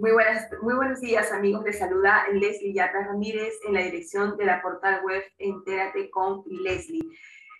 Muy, buenas, muy buenos días, amigos. Les saluda Leslie Yata Ramírez en la dirección de la portal web Entérate con Leslie.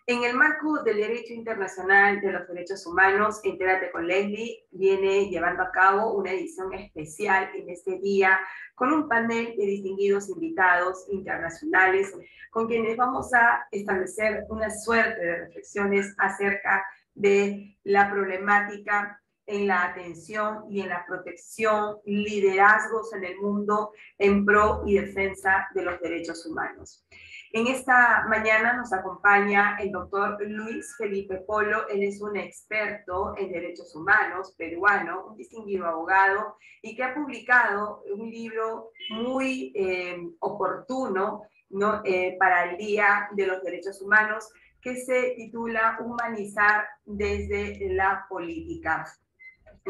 En el marco del derecho internacional de los derechos humanos, Entérate con Leslie viene llevando a cabo una edición especial en este día con un panel de distinguidos invitados internacionales con quienes vamos a establecer una suerte de reflexiones acerca de la problemática en la atención y en la protección, liderazgos en el mundo en pro y defensa de los derechos humanos. En esta mañana nos acompaña el doctor Luis Felipe Polo. Él es un experto en derechos humanos peruano, un distinguido abogado y que ha publicado un libro muy eh, oportuno ¿no? Eh, para el Día de los Derechos Humanos que se titula Humanizar desde la política.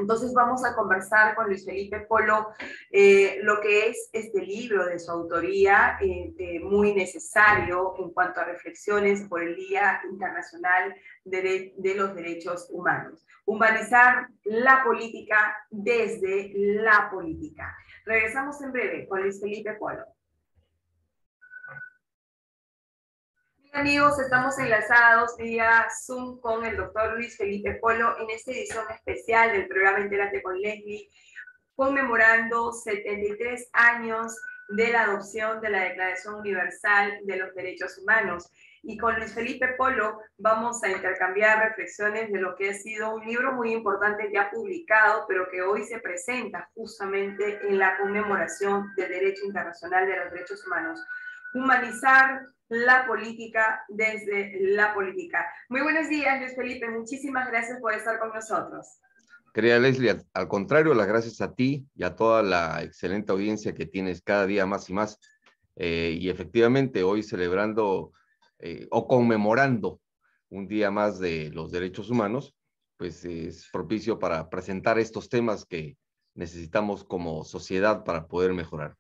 Entonces vamos a conversar con Luis Felipe Polo eh, lo que es este libro de su autoría, eh, muy necesario en cuanto a reflexiones por el Día Internacional de los Derechos Humanos. Humanizar la política desde la política. Regresamos en breve con Luis Felipe Polo. Amigos, estamos enlazados vía Zoom con el doctor Luis Felipe Polo en esta edición especial del programa Entérate con Leslie, conmemorando 73 años de la adopción de la Declaración Universal de los Derechos Humanos. Y con Luis Felipe Polo vamos a intercambiar reflexiones de lo que ha sido un libro muy importante ya publicado, pero que hoy se presenta justamente en la conmemoración del Derecho Internacional de los Derechos Humanos. Humanizar la política desde la política. Muy buenos días, Luis Felipe. Muchísimas gracias por estar con nosotros. Querida Leslie, al, contrario, las gracias a ti y a toda la excelente audiencia que tienes cada día más y más. Eh, y efectivamente, hoy celebrando eh, o conmemorando un día más de los derechos humanos, pues es propicio para presentar estos temas que necesitamos como sociedad para poder mejorar.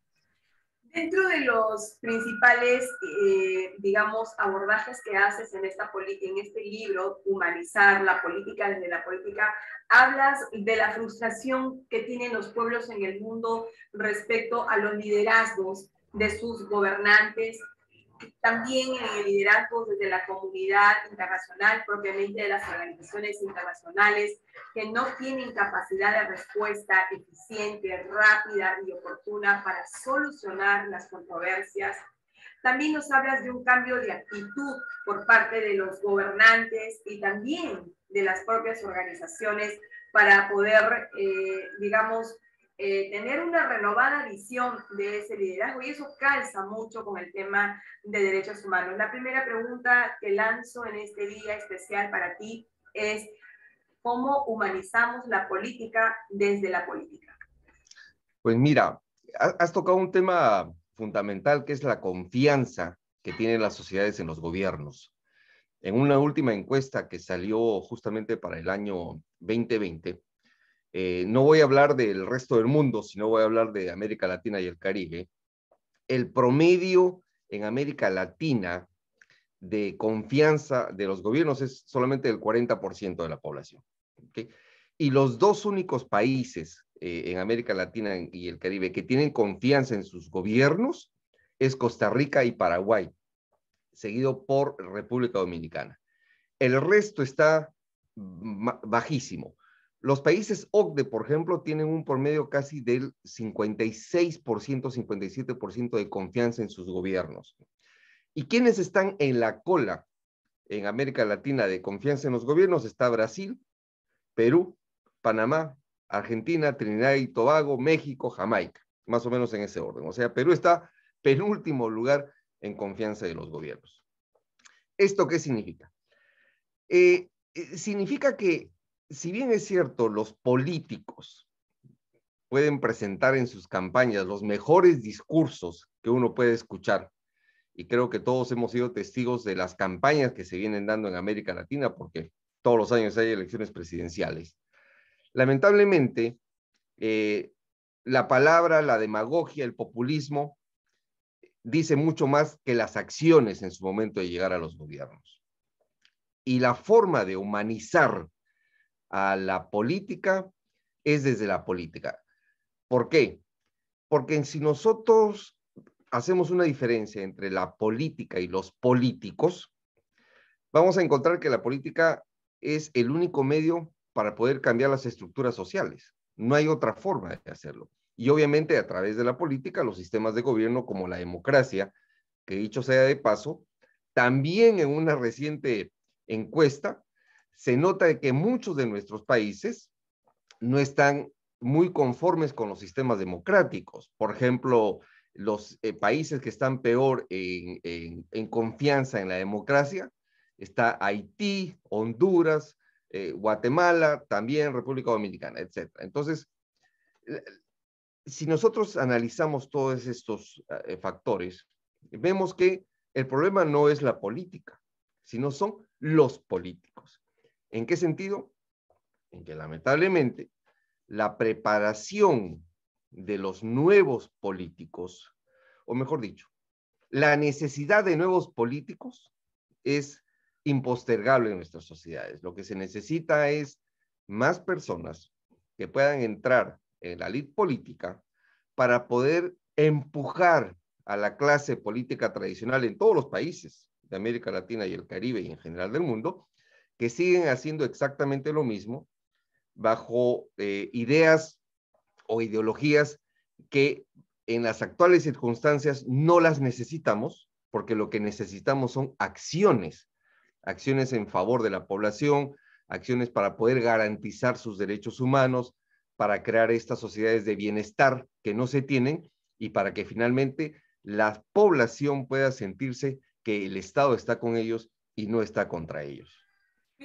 Dentro de los principales, eh, digamos, abordajes que haces en, esta en este libro, Humanizar la política desde la política, hablas de la frustración que tienen los pueblos en el mundo respecto a los liderazgos de sus gobernantes también en el liderazgo desde la comunidad internacional, propiamente de las organizaciones internacionales, que no tienen capacidad de respuesta eficiente, rápida y oportuna para solucionar las controversias. También nos hablas de un cambio de actitud por parte de los gobernantes y también de las propias organizaciones para poder, eh, digamos, eh, tener una renovada visión de ese liderazgo y eso calza mucho con el tema de derechos humanos. La primera pregunta que lanzo en este día especial para ti es, ¿cómo humanizamos la política desde la política? Pues mira, has tocado un tema fundamental que es la confianza que tienen las sociedades en los gobiernos. En una última encuesta que salió justamente para el año 2020, eh, no voy a hablar del resto del mundo, sino voy a hablar de América Latina y el Caribe, el promedio en América Latina de confianza de los gobiernos es solamente el 40% de la población. Y los dos únicos países eh, en América Latina y el Caribe que tienen confianza en sus gobiernos es Costa Rica y Paraguay, seguido por República Dominicana. El resto está bajísimo. Los países OCDE, por ejemplo, tienen un promedio casi del 56%, 57% de confianza en sus gobiernos. ¿Y quiénes están en la cola en América Latina de confianza en los gobiernos? Está Brasil, Perú, Panamá, Argentina, Trinidad y Tobago, México, Jamaica, más o menos en ese orden. O sea, Perú está penúltimo lugar en confianza de los gobiernos. ¿Esto qué significa? Eh, eh, significa que si bien es cierto, los políticos pueden presentar en sus campañas los mejores discursos que uno puede escuchar, y creo que todos hemos sido testigos de las campañas que se vienen dando en América Latina, porque todos los años hay elecciones presidenciales. Lamentablemente, eh, la palabra, la demagogia, el populismo, dice mucho más que las acciones en su momento de llegar a los gobiernos. Y la forma de humanizar a la política es desde la política. ¿Por qué? Porque si nosotros hacemos una diferencia entre la política y los políticos, vamos a encontrar que la política es el único medio para poder cambiar las estructuras sociales. No hay otra forma de hacerlo. Y obviamente a través de la política, los sistemas de gobierno como la democracia, que dicho sea de paso, también en una reciente encuesta se nota que muchos de nuestros países no están muy conformes con los sistemas democráticos. Por ejemplo, los eh, países que están peor en, confianza en la democracia, está Haití, Honduras, eh, Guatemala, también República Dominicana, etc. Entonces, si nosotros analizamos todos estos eh, factores, vemos que el problema no es la política, sino son los políticos. ¿En qué sentido? En que lamentablemente la preparación de los nuevos políticos, o mejor dicho, la necesidad de nuevos políticos es impostergable en nuestras sociedades. Lo que se necesita es más personas que puedan entrar en la lid política para poder empujar a la clase política tradicional en todos los países de América Latina y el Caribe y en general del mundo, que siguen haciendo exactamente lo mismo bajo eh, ideas o ideologías que en las actuales circunstancias no las necesitamos, porque lo que necesitamos son acciones, acciones en favor de la población, acciones para poder garantizar sus derechos humanos, para crear estas sociedades de bienestar que no se tienen y para que finalmente la población pueda sentirse que el Estado está con ellos y no está contra ellos.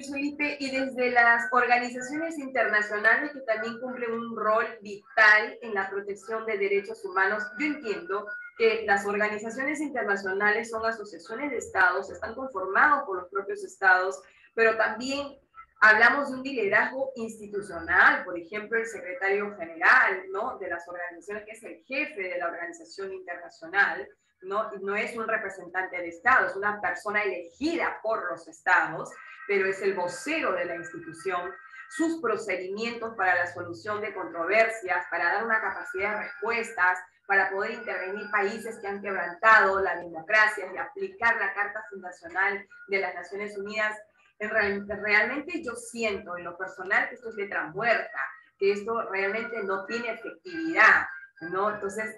Felipe, y desde las organizaciones internacionales que también cumplen un rol vital en la protección de derechos humanos, yo entiendo que las organizaciones internacionales son asociaciones de estados, están conformados por los propios estados, pero también hablamos de un liderazgo institucional, por ejemplo, el secretario general ¿no? de las organizaciones, que es el jefe de la organización internacional, ¿no? no es un representante de Estado, es una persona elegida por los estados, pero es el vocero de la institución, sus procedimientos para la solución de controversias, para dar una capacidad de respuestas, para poder intervenir países que han quebrantado la democracia y aplicar la Carta Fundacional de las Naciones Unidas. Realmente yo siento en lo personal que esto es letra muerta, que esto realmente no tiene efectividad, ¿no? Entonces,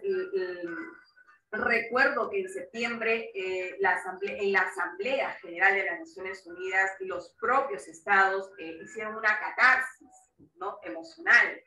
Recuerdo que en septiembre eh, la en la Asamblea General de las Naciones Unidas los propios estados eh, hicieron una catarsis ¿no? emocional,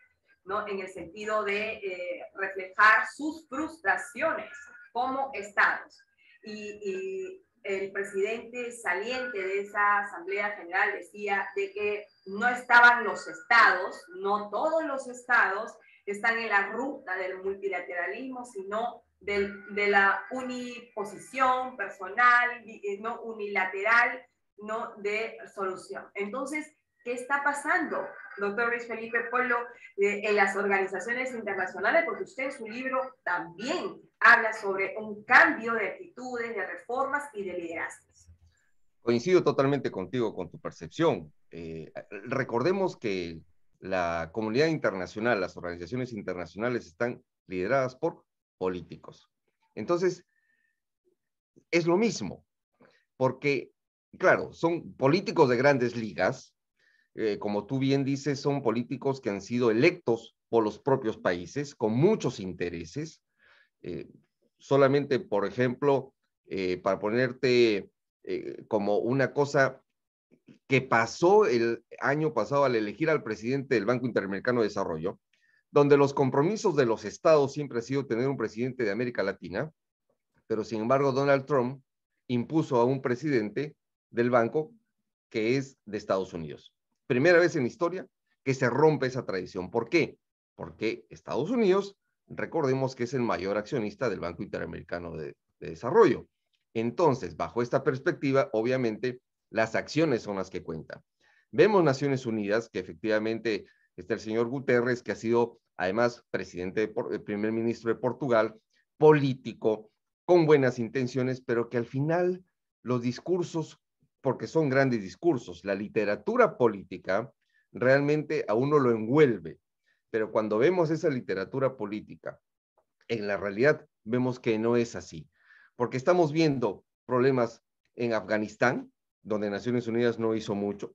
¿no? en el sentido de eh, reflejar sus frustraciones como estados. Y, el presidente saliente de esa Asamblea General decía de que no estaban los estados, no todos los estados están en la ruta del multilateralismo, sino de, la uniposición personal, eh, no unilateral, no de solución. Entonces, ¿qué está pasando, doctor Luis Felipe Polo, eh, en las organizaciones internacionales? Porque usted en su libro también habla sobre un cambio de actitudes, de reformas y de liderazgos. Coincido totalmente contigo con tu percepción. Eh, recordemos que la comunidad internacional, las organizaciones internacionales están lideradas por políticos. Entonces, es lo mismo, porque, claro, son políticos de grandes ligas, eh, como tú bien dices, son políticos que han sido electos por los propios países con muchos intereses. Eh, solamente, por ejemplo, eh, para ponerte como una cosa que pasó el año pasado al elegir al presidente del Banco Interamericano de Desarrollo, donde los compromisos de los estados siempre ha sido tener un presidente de América Latina, pero sin embargo Donald Trump impuso a un presidente del banco que es de Estados Unidos. Primera vez en historia que se rompe esa tradición. ¿Por qué? Porque Estados Unidos, recordemos que es el mayor accionista del Banco Interamericano de, de Desarrollo. Entonces, bajo esta perspectiva, obviamente, las acciones son las que cuentan. Vemos Naciones Unidas que efectivamente está el señor Guterres, que ha sido además presidente, el eh, primer ministro de Portugal, político, con buenas intenciones, pero que al final los discursos, porque son grandes discursos, la literatura política realmente a uno lo envuelve. Pero cuando vemos esa literatura política, en la realidad vemos que no es así, porque estamos viendo problemas en Afganistán, donde Naciones Unidas no hizo mucho.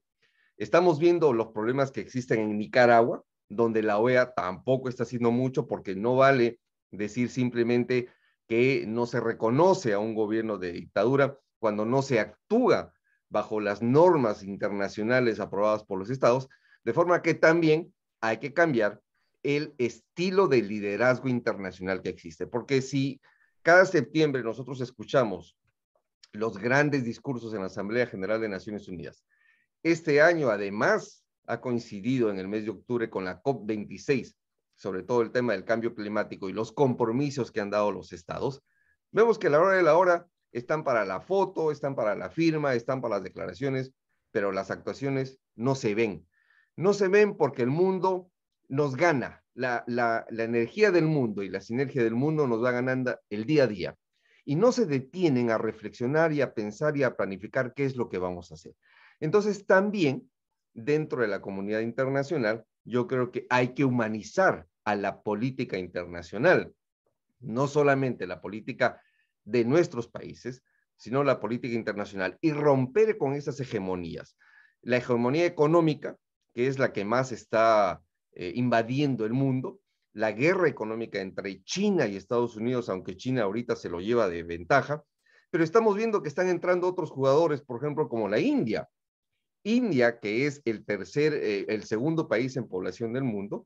Estamos viendo los problemas que existen en Nicaragua, donde la OEA tampoco está haciendo mucho porque no vale decir simplemente que no se reconoce a un gobierno de dictadura cuando no se actúa bajo las normas internacionales aprobadas por los estados, de forma que también hay que cambiar el estilo de liderazgo internacional que existe, porque si cada septiembre nosotros escuchamos los grandes discursos en la Asamblea General de Naciones Unidas, este año además ha coincidido en el mes de octubre con la COP26, sobre todo el tema del cambio climático y los compromisos que han dado los estados, vemos que a la hora de la hora están para la foto, están para la firma, están para las declaraciones, pero las actuaciones no se ven. No se ven porque el mundo nos gana, la, la, energía del mundo y la sinergia del mundo nos va ganando el día a día. Y no se detienen a reflexionar y a pensar y a planificar qué es lo que vamos a hacer. Entonces, también dentro de la comunidad internacional, yo creo que hay que humanizar a la política internacional, no solamente la política de nuestros países, sino la política internacional y romper con esas hegemonías. La hegemonía económica, que es la que más está eh, invadiendo el mundo, la guerra económica entre China y Estados Unidos, aunque China ahorita se lo lleva de ventaja, pero estamos viendo que están entrando otros jugadores, por ejemplo, como la India, India, que es el tercer, eh, el segundo país en población del mundo,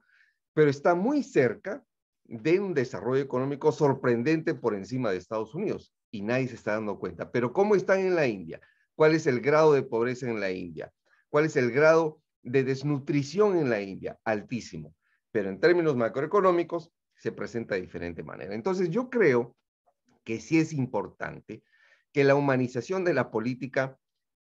pero está muy cerca de un desarrollo económico sorprendente por encima de Estados Unidos y nadie se está dando cuenta. Pero ¿cómo están en la India? ¿Cuál es el grado de pobreza en la India? ¿Cuál es el grado de desnutrición en la India? Altísimo. Pero en términos macroeconómicos se presenta de diferente manera. Entonces yo creo que sí es importante que la humanización de la política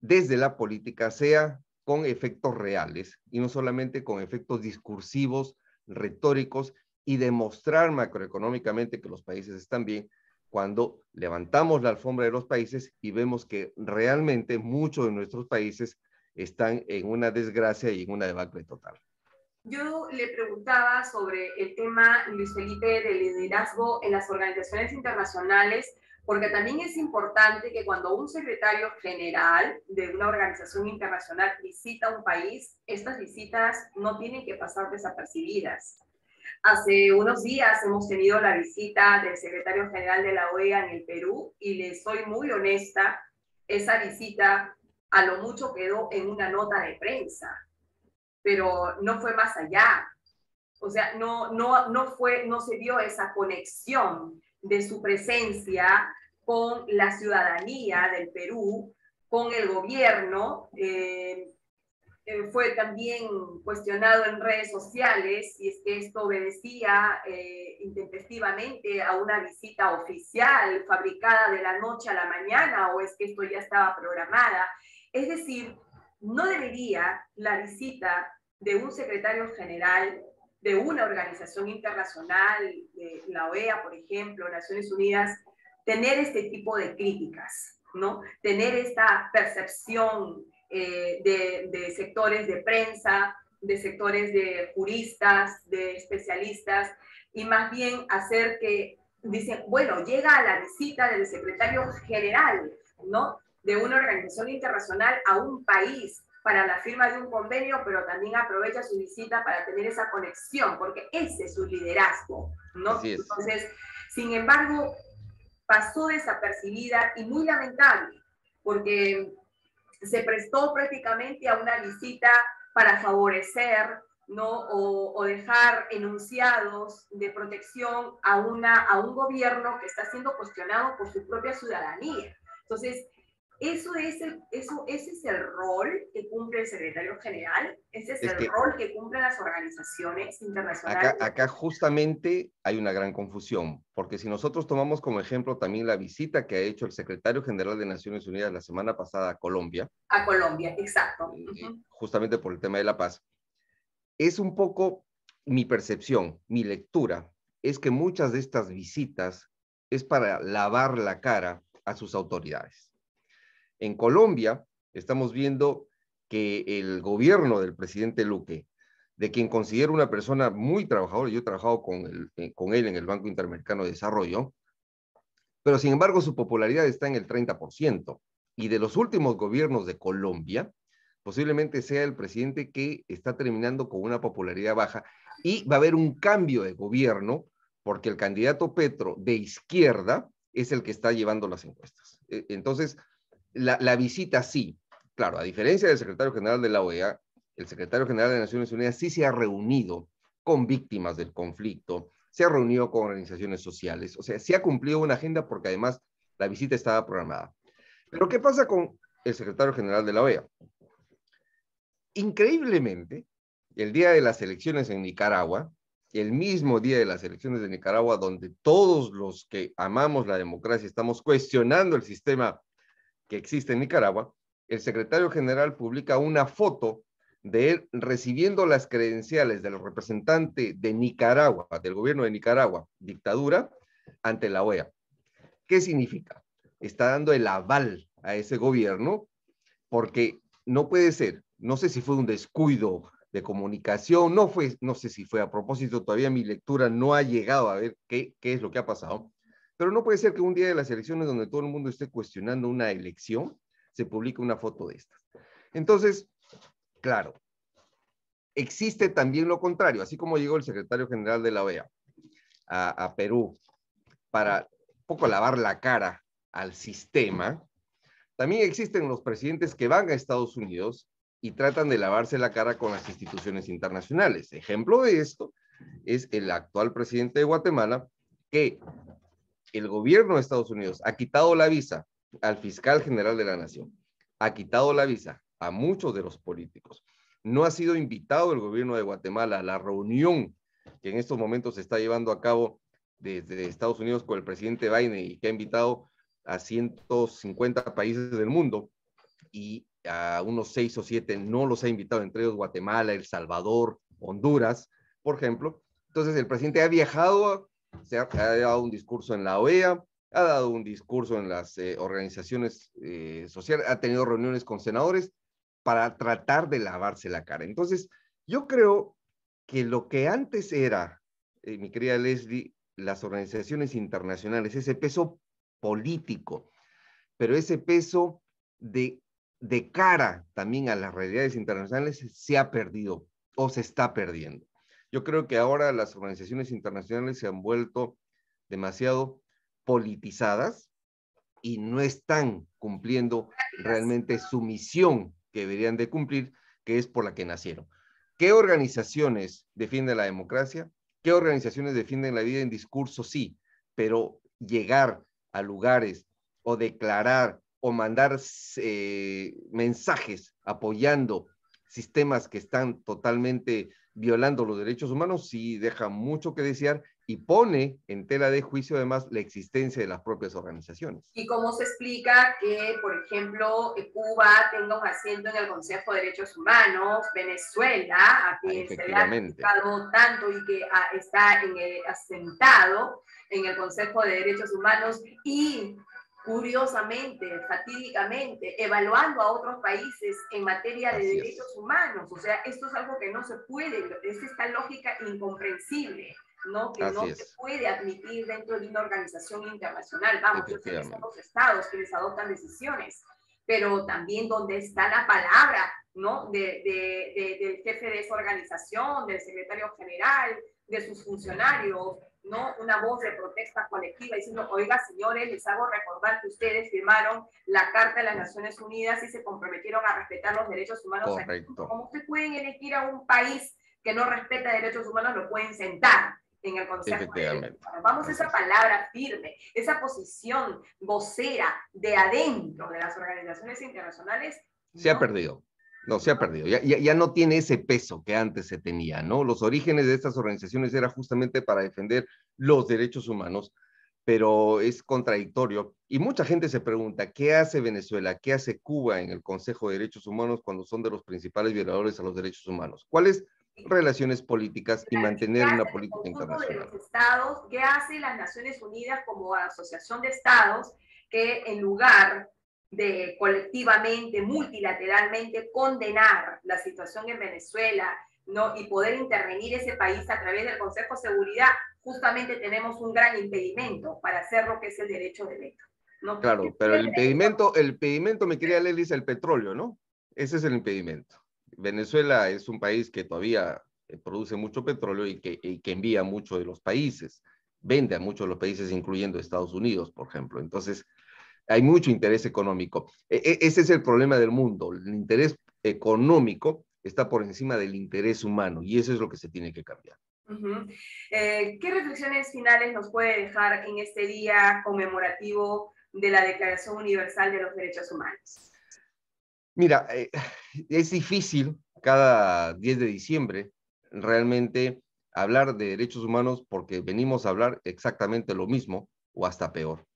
desde la política sea con efectos reales y no solamente con efectos discursivos, retóricos y demostrar macroeconómicamente que los países están bien cuando levantamos la alfombra de los países y vemos que realmente muchos de nuestros países están en una desgracia y en una debacle total. Yo le preguntaba sobre el tema, Luis Felipe, del liderazgo en las organizaciones internacionales porque también es importante que cuando un secretario general de una organización internacional visita un país, estas visitas no tienen que pasar desapercibidas. Hace unos días hemos tenido la visita del secretario general de la OEA en el Perú y le soy muy honesta, esa visita a lo mucho quedó en una nota de prensa, pero no fue más allá. O sea, no, no, no, fue, no se dio esa conexión de su presencia con la ciudadanía del Perú, con el gobierno. Eh, eh, fue también cuestionado en redes sociales si es que esto obedecía eh, intempestivamente a una visita oficial fabricada de la noche a la mañana o es que esto ya estaba programada. Es decir, no debería la visita de un secretario general de una organización internacional, de la OEA, por ejemplo, Naciones Unidas, tener este tipo de críticas, ¿no? Tener esta percepción eh, de, de sectores de prensa, de sectores de juristas, de especialistas, y más bien hacer que, dicen, bueno, llega a la visita del secretario general, ¿no? De una organización internacional a un país para la firma de un convenio, pero también aprovecha su visita para tener esa conexión, porque ese es su liderazgo, ¿no? Entonces, sin embargo, pasó desapercibida y muy lamentable, porque se prestó prácticamente a una visita para favorecer ¿no? o, dejar enunciados de protección a, una, a un gobierno que está siendo cuestionado por su propia ciudadanía. Entonces, eso es el, eso, ese es el rol que cumple el secretario general, ese es, el rol que cumplen las organizaciones internacionales. Acá, acá, justamente hay una gran confusión, porque si nosotros tomamos como ejemplo también la visita que ha hecho el secretario general de Naciones Unidas la semana pasada a Colombia. A Colombia, exacto. Eh, justamente por el tema de la paz. Es un poco mi percepción, mi lectura, es que muchas de estas visitas es para lavar la cara a sus autoridades en Colombia estamos viendo que el gobierno del presidente Luque de quien considero una persona muy trabajadora, yo he trabajado con, eh, con él en el Banco Interamericano de Desarrollo, pero sin embargo su popularidad está en el 30%. Y de los últimos gobiernos de Colombia, posiblemente sea el presidente que está terminando con una popularidad baja y va a haber un cambio de gobierno porque el candidato Petro de izquierda es el que está llevando las encuestas. E, entonces, la, visita sí, claro, a diferencia del secretario general de la OEA, el secretario general de Naciones Unidas sí se ha reunido con víctimas del conflicto, se ha reunido con organizaciones sociales, o sea, sí ha cumplido una agenda porque además la visita estaba programada. Pero ¿qué pasa con el secretario general de la OEA? Increíblemente, el día de las elecciones en Nicaragua, el mismo día de las elecciones de Nicaragua, donde todos los que amamos la democracia estamos cuestionando el sistema que existe en Nicaragua, el secretario general publica una foto de él recibiendo las credenciales del representante de Nicaragua, del gobierno de Nicaragua, dictadura, ante la OEA. ¿Qué significa? Está dando el aval a ese gobierno porque no puede ser, no sé si fue un descuido de comunicación, no fue, no sé si fue a propósito, todavía mi lectura no ha llegado a ver qué, qué es lo que ha pasado, pero no puede ser que un día de las elecciones donde todo el mundo esté cuestionando una elección, se publique una foto de estas. Entonces, claro, existe también lo contrario, así como llegó el secretario general de la OEA a, a Perú para un poco lavar la cara al sistema, también existen los presidentes que van a Estados Unidos y tratan de lavarse la cara con las instituciones internacionales. Ejemplo de esto es el actual presidente de Guatemala, que el gobierno de Estados Unidos ha quitado la visa al fiscal general de la nación, ha quitado la visa a muchos de los políticos. No ha sido invitado el gobierno de Guatemala a la reunión que en estos momentos se está llevando a cabo desde Estados Unidos con el presidente Biden y que ha invitado a 150 países del mundo y a unos seis o siete no los ha invitado, entre ellos Guatemala, El Salvador, Honduras, por ejemplo. Entonces el presidente ha viajado, se ha, dado un discurso en la OEA, ha dado un discurso en las eh, organizaciones eh, sociales, ha tenido reuniones con senadores para tratar de lavarse la cara. Entonces, yo creo que lo que antes era, eh, mi querida Leslie, las organizaciones internacionales, ese peso político, pero ese peso de cara también a las realidades internacionales se ha perdido o se está perdiendo. Yo creo que ahora las organizaciones internacionales se han vuelto demasiado politizadas y no están cumpliendo realmente su misión que deberían de cumplir, que es por la que nacieron. ¿Qué organizaciones defienden la democracia? ¿Qué organizaciones defienden la vida en discurso? Sí, pero llegar a lugares o declarar o mandar eh, mensajes apoyando sistemas que están totalmente violando los derechos humanos, sí deja mucho que desear y pone en tela de juicio además la existencia de las propias organizaciones. ¿Y cómo se explica que, por ejemplo, Cuba tenga un asiento en el Consejo de Derechos Humanos, Venezuela, a quien se le ha criticado tanto y que está en asentado en el Consejo de Derechos Humanos y curiosamente, fatídicamente, evaluando a otros países en materia de derechos humanos. O sea, esto es algo que no se puede, es esta lógica incomprensible. ¿no? que no se puede admitir dentro de una organización internacional. Vamos, yo sé que son los estados quienes adoptan decisiones, pero también donde está la palabra ¿no? De, de, del jefe de esa organización, del secretario general, de sus funcionarios, ¿no? Una voz de protesta colectiva diciendo, oiga, señores, les hago recordar que ustedes firmaron la Carta de las Naciones Unidas y se comprometieron a respetar los derechos humanos. Correcto. Como ustedes pueden elegir a un país que no respeta derechos humanos, lo pueden sentar en el Consejo. Vamos a esa palabra firme, esa posición vocera de adentro de las organizaciones internacionales. Se ha perdido. No, se ha perdido. Ya, ya, no tiene ese peso que antes se tenía, ¿no? Los orígenes de estas organizaciones era justamente para defender los derechos humanos, pero es contradictorio. Y mucha gente se pregunta, ¿qué hace Venezuela? ¿Qué hace Cuba en el Consejo de Derechos Humanos cuando son de los principales violadores a los derechos humanos? ¿Cuáles relaciones políticas y mantener una política internacional? estados, ¿Qué hace las Naciones Unidas como asociación de estados que en lugar de colectivamente, multilateralmente condenar la situación en Venezuela, ¿no? y poder intervenir ese país a través del Consejo de Seguridad, justamente tenemos un gran impedimento para hacer lo que es el derecho de veto. ¿no? Claro, pero el impedimento, el impedimento, me quería leer, es el petróleo, ¿no? Ese es el impedimento. Venezuela es un país que todavía eh, produce mucho petróleo y que, y que envía mucho de los países, vende a muchos de los países, incluyendo Estados Unidos, por ejemplo. Entonces, hay mucho interés económico. E, e, ese es el problema del mundo. El interés económico está por encima del interés humano y eso es lo que se tiene que cambiar. Eh, ¿Qué reflexiones finales nos puede dejar en este día conmemorativo de la Declaración Universal de los Derechos Humanos? Mira, eh, es difícil cada 10 de diciembre realmente hablar de derechos humanos porque venimos a hablar exactamente lo mismo o hasta peor.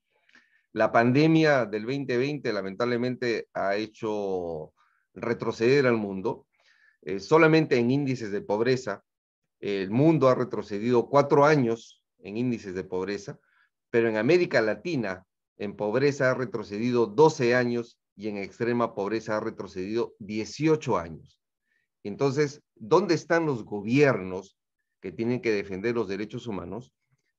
La pandemia del 2020 lamentablemente ha hecho retroceder al mundo. Eh, solamente en índices de pobreza, el mundo ha retrocedido cuatro años en índices de pobreza, pero en América Latina, en pobreza ha retrocedido 12 años y en extrema pobreza ha retrocedido 18 años. Entonces, ¿dónde están los gobiernos que tienen que defender los derechos humanos?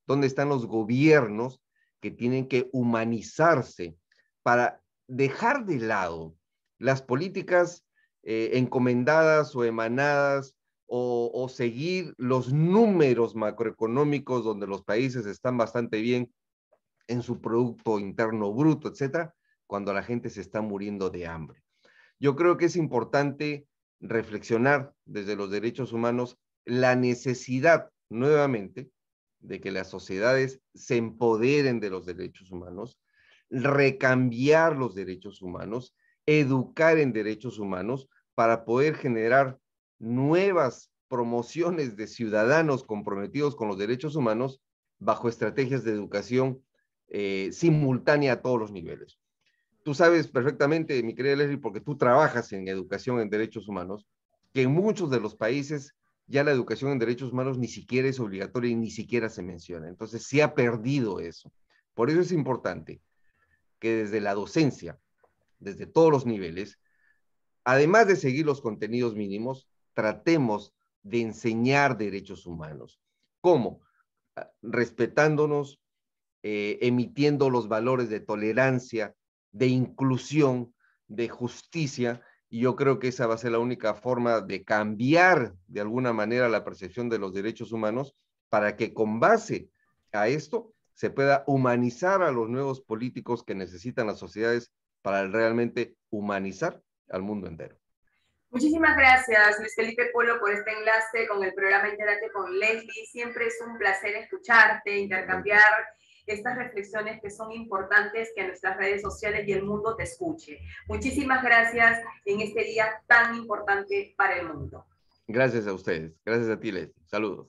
¿Dónde están los gobiernos que tienen que humanizarse para dejar de lado las políticas eh, encomendadas o emanadas o, seguir los números macroeconómicos donde los países están bastante bien en su Producto Interno Bruto, etcétera, cuando la gente se está muriendo de hambre. Yo creo que es importante reflexionar desde los derechos humanos la necesidad nuevamente de que las sociedades se empoderen de los derechos humanos, recambiar los derechos humanos, educar en derechos humanos para poder generar nuevas promociones de ciudadanos comprometidos con los derechos humanos bajo estrategias de educación eh, simultánea a todos los niveles. Tú sabes perfectamente, mi querida Leslie, porque tú trabajas en educación en derechos humanos, que en muchos de los países ya la educación en derechos humanos ni siquiera es obligatoria y ni siquiera se menciona. Entonces se ha perdido eso. Por eso es importante que desde la docencia, desde todos los niveles, además de seguir los contenidos mínimos, tratemos de enseñar derechos humanos. ¿Cómo? Ah, respetándonos, eh, emitiendo los valores de tolerancia, de inclusión, de justicia, y yo creo que esa va a ser la única forma de cambiar de alguna manera la percepción de los derechos humanos para que con base a esto se pueda humanizar a los nuevos políticos que necesitan las sociedades para realmente humanizar al mundo entero. Muchísimas gracias, Luis Felipe Polo, por este enlace con el programa Interate con Leslie. Siempre es un placer escucharte, intercambiar estas reflexiones que son importantes que nuestras redes sociales y el mundo te escuche. Muchísimas gracias en este día tan importante para el mundo. Gracias a ustedes. Gracias a ti, Les. Saludos.